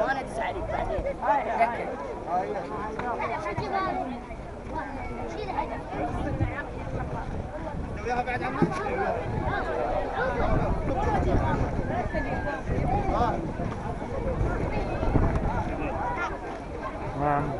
وأنا ادس عليك بعدين تذكر شيل هذا بعد عنك Vâng.